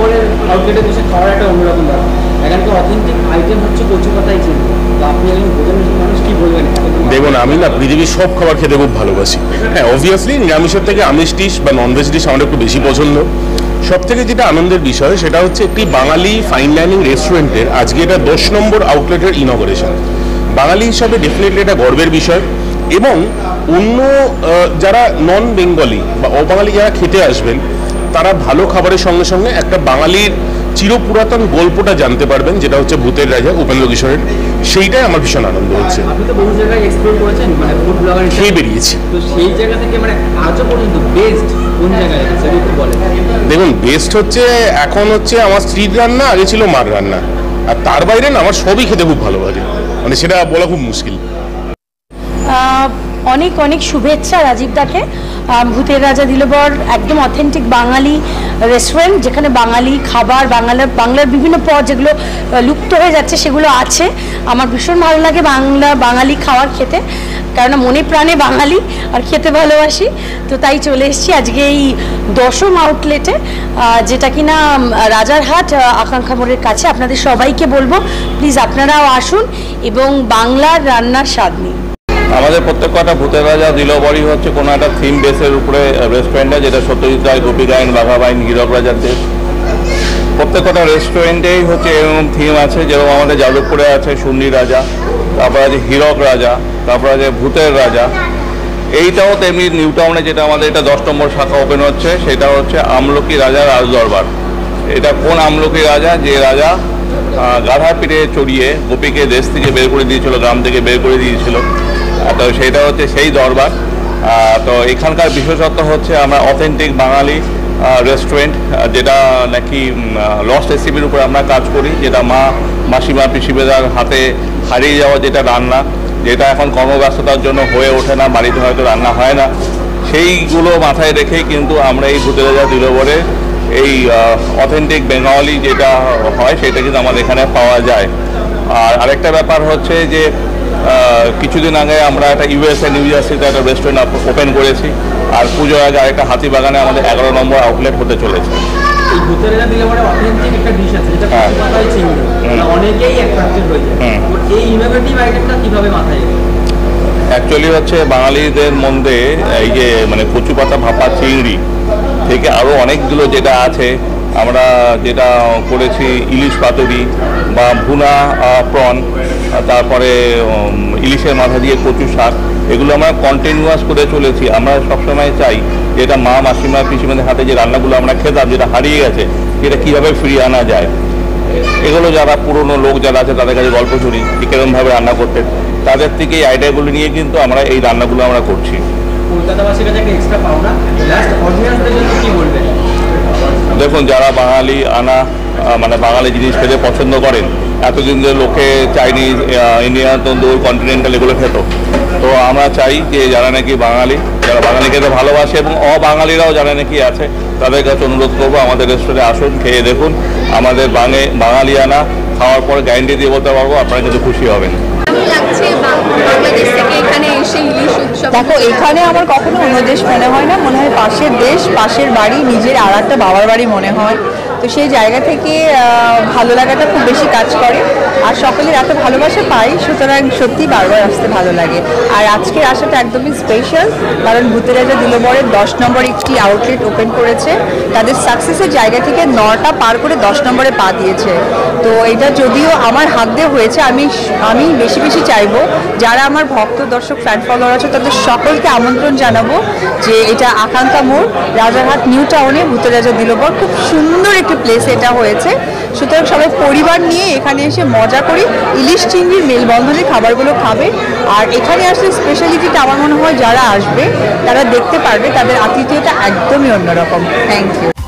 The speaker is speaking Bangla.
বলে আউটলেটে বসে খাওয়ার একটা অন্যরকম এখানকার অথেন্টিক আইটেম হচ্ছে কচু পাতাই চিনি। তো আপনি একজন মানুষ কি বলবেন? দেখুন, আমি না পৃথিবীর সব খাবার খেতে খুব ভালোবাসি। হ্যাঁ অবভিয়াসলি নিরামিষের থেকে আমিষ ডিশ বা ননভেজ ডিশ আমার একটু বেশি পছন্দ। সব থেকে যেটা আনন্দের বিষয় সেটা হচ্ছে একটি বাঙালি ফাইন ডাইনিং রেস্টুরেন্টের আজকে এটা দশ নম্বর আউটলেটের ইনগরেশন বাঙালি হিসাবে ডেফিনেটলি এটা গর্বের বিষয়। এবং অন্য যারা নন বেঙ্গলি বা অবাঙালি যারা খেতে আসবেন তারা ভালো খাবারের সঙ্গে সঙ্গে একটা বাঙালির চিরপুরাতন গল্পটা জানতে পারবেন যেটা হচ্ছে ভূতের রাজা উপেন্দ্র কিশোরের। সেইটাই আমার ভীষণ আনন্দ হচ্ছে। মানে খেয়ে বেরিয়েছি। মানে দেখুন বেস্ট হচ্ছে এখন হচ্ছে আমার স্ত্রীর রান্না আগে ছিল মার রান্না। আর তার বাইরে না আমার সবই খেতে খুব ভালো লাগে। মানে সেটা বলা খুব মুশকিল। অনেক অনেক শুভেচ্ছা রাজীব দাকে। ভূতের রাজা দিলবর, একদম অথেন্টিক বাঙালি রেস্টুরেন্ট যেখানে বাঙালি খাবার বাংলার বাংলার বিভিন্ন পদ যেগুলো লুপ্ত হয়ে যাচ্ছে সেগুলো আছে। আমার ভীষণ ভালো লাগে বাংলা, বাঙালি খাবার খেতে কারণ মনে প্রাণে বাঙালি আর খেতে ভালোবাসি। তো তাই চলে এসেছি আজকে এই দশম আউটলেটে যেটা কিনা রাজারহাট আকাঙ্ক্ষা মোড়ের কাছে। আপনাদের সবাইকে বলব প্লিজ আপনারাও আসুন এবং বাংলার রান্নার স্বাদ নিন। আমাদের প্রত্যেক কটা ভূতের রাজা দিলবরই হচ্ছে কোনো একটা থিম বেসের উপরে রেস্টুরেন্টে যেটা সত্যজিৎ রায়, গোপী গায়ন বাঘাবাইন হীরক রাজার দেশ প্রত্যেক কটা রেস্টুরেন্টেই হচ্ছে এরকম থিম আছে, যেরকম আমাদের যাদবপুরে আছে সুন্নি রাজা, তারপর আছে হীরক রাজা, তারপর আছে ভূতের রাজা। এইটাও তেমনি নিউ টাউনে যেটা আমাদের, এটা দশ নম্বর শাখা ওপেন হচ্ছে, সেটা হচ্ছে আমলকি রাজা রাজদরবার। এটা কোন আমলকি রাজা? যে রাজা গাধা পিঠে চড়িয়ে গোপীকে দেশ থেকে বের করে দিয়েছিল, গ্রাম থেকে বের করে দিয়েছিল। তো সেটা হচ্ছে সেই দরবার। তো এখানকার বিশেষত্ব হচ্ছে আমরা অথেন্টিক বাঙালি রেস্টুরেন্ট যেটা নাকি লস্ট রেসিপির উপর আমরা কাজ করি, যেটা মা, মাসিমা, পিসিবেদার হাতে হারিয়ে যাওয়া যেটা রান্না, যেটা এখন কর্মব্যস্ততার জন্য হয়ে ওঠে না, বাড়িতে হয়তো রান্না হয় না, সেইগুলো মাথায় রেখেই কিন্তু আমরা এই ভূতের রাজা দিলবরে এই অথেন্টিক বেঙ্গলি যেটা হয়, সেটা কিন্তু আমাদের এখানে পাওয়া যায়। আর আরেকটা ব্যাপার হচ্ছে যে কিছুদিন আগে আমরা একটা ইউএসএ নিউ জার্সিতে একটা রেস্টুরেন্ট ওপেন করেছি। আর পুজোর আগে আরেকটা হাতিবাগানে আমাদের এগারো নম্বর আউটলেট হতে চলেছে। অ্যাকচুয়ালি হচ্ছে বাঙালিদের মধ্যে এই যে মানে কচু পাতা ভাপা চিংড়ি থেকে আরও অনেকগুলো যেটা আছে আমরা যেটা করেছি ইলিশ পাতুরি বা ভুনা প্রন তারপরে ইলিশের মাথা দিয়ে কচু শাক এগুলো আমরা কন্টিনিউয়াস করে চলেছি। আমরা সবসময় চাই যেটা মা মাসিমা পিসিমাদের হাতে যে রান্নাগুলো আমরা খেতাম যেটা হারিয়ে গেছে যেটা কীভাবে ফিরিয়ে আনা যায়। এগুলো যারা পুরনো লোক যারা আছে তাদের কাছে গল্প শুনি যে কিরমভাবে রান্না করতেন। তাদের থেকে এই আইডিয়াগুলো নিয়ে কিন্তু আমরা এই রান্নাগুলো আমরা করছি। দেখুন যারা বাঙালি আনা মানে বাঙালি জিনিস খেতে পছন্দ করেন। এতদিন ধরে লোকে চাইনিজ ইন্ডিয়ান তন্দুর কন্টিনেন্টাল এগুলো খেত। তো আমরা চাই যে যারা নাকি বাঙালি যারা বাঙালি খেতে ভালোবাসে এবং অবাঙালিরাও যারা নাকি আছে তাদের কাছে অনুরোধ করব আমাদের রেস্টুরেন্টে আসুন খেয়ে দেখুন। আমাদের বাঙে বাঙালি আনা খাওয়ার পর গ্যারেন্টি দিয়ে বলতে পারব আপনারা কিন্তু খুশি হবেন। দেখো এখানে আমার কখনো অন্য দেশ মনে হয় না মনে হয় পাশের দেশ পাশের বাড়ি নিজের আর একটা বাবার বাড়ি মনে হয়। তো সেই জায়গা থেকে ভালো লাগাটা খুব বেশি কাজ করে। আর সকলের এত ভালোবাসা পাই, সুতরাং সত্যি বারবার আসতে ভালো লাগে। আর আজকের আসাটা একদমই স্পেশাল কারণ ভূতের রাজা দিলবরের দশ নম্বর একটি আউটলেট ওপেন করেছে। তাদের সাকসেসের জায়গা থেকে নটা পার করে দশ নম্বরে পা দিয়েছে। তো এটা যদিও আমার হাত দিয়ে হয়েছে, আমি আমি বেশি বেশি চাইব। যারা আমার ভক্ত, দর্শক ফ্যান ফলোয়ার আছে, তাদের সকলকে আমন্ত্রণ জানাব যে এটা আকাঙ্ক্ষা মোড়, রাজারহাট, নিউ টাউনে ভূতের রাজা দিলবর খুব সুন্দর একটি প্লেস এটা হয়েছে। সুতরাং সবাই পরিবার নিয়ে এখানে এসে মজা করি। ইলিশ চিংড়ির মেলবন্ধনে খাবারগুলো খাবে। আর এখানে আসলে স্পেশালিটিটা আমার মনে হয় যারা আসবে, তারা দেখতে পারবে, তাদের আতিথ্যতা একদমই অন্যরকম। Thank you